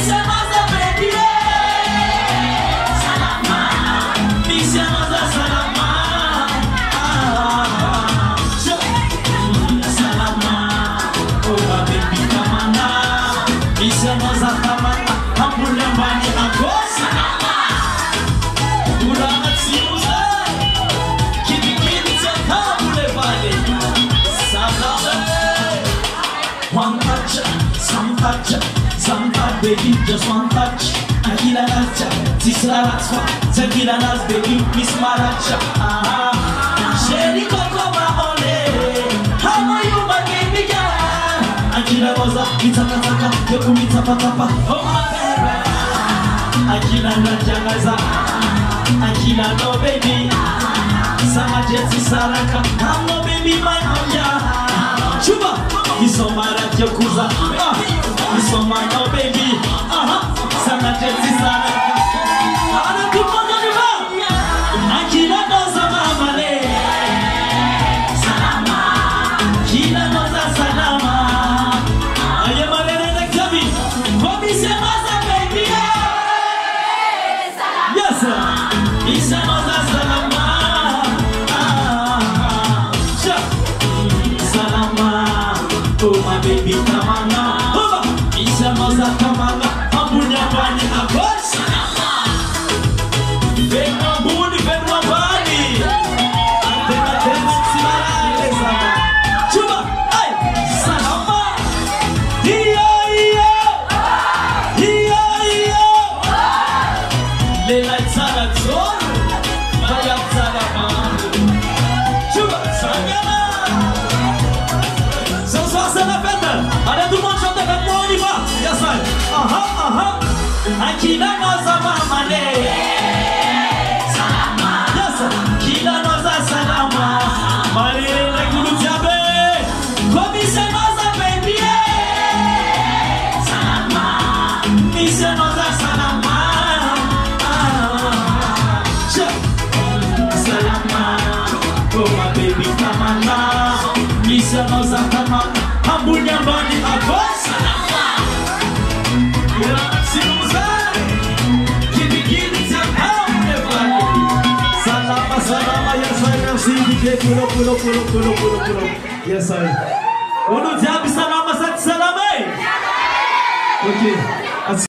Misy anao baby baby, just one touch. Akila nacha, tisra ratswa, zakila nas, baby, miss maracha. Ah, Sherry Coco Maole, how are you, my baby girl? Akila rosa, mitaka taka, yoku mitapa tapa, oh my baby. Akila najangaza, Akila no baby, sama jeti saraka, I'm no baby, my own Chuba, isomara jakuza, ah, zamana Isa maza kamana Ambuna bani abana aha. Akila noza mamane. Yes, sir. Kila noza salama. Malele kulu jabe. Komise noza baby. Salama. Salama. Oh my baby tamana Misha noza tamana Ambunya mbani ako Salama Salama, yes I merci DJ Kulo, kulo, kulo, kulo, kulo, kulo Yes I. Unu jabi salama, sati salama eh? Ok